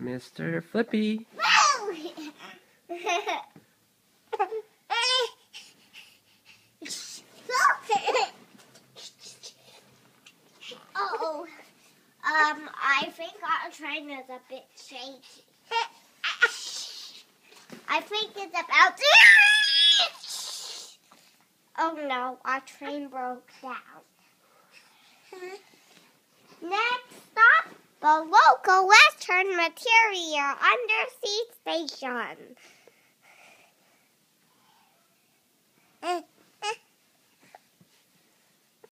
Mr. Flippy. oh, um, I think our train is a bit shaky. I think it's about to. Oh no, our train broke down. The local Western Material Undersea Station.